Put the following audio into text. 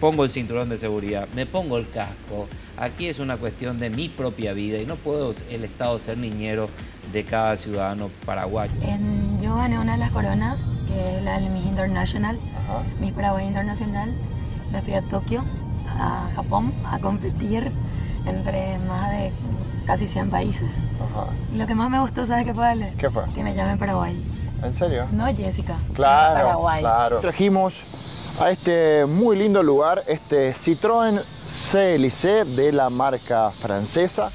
pongo el cinturón de seguridad, me pongo el casco. Aquí es una cuestión de mi propia vida y no puedo el Estado ser niñero de cada ciudadano paraguayo. yo gané una de las coronas, que es la del Miss International, Miss Paraguay Internacional. Me fui a Tokio, a Japón, a competir entre más de casi 100 países. Y lo que más me gustó, ¿sabes qué fue, Ale? ¿Qué fue? Que me llame Paraguay. ¿En serio? No, Jessica. Claro, Paraguay. claro. Trajimos a este muy lindo lugar, este Citroën CLC de la marca francesa.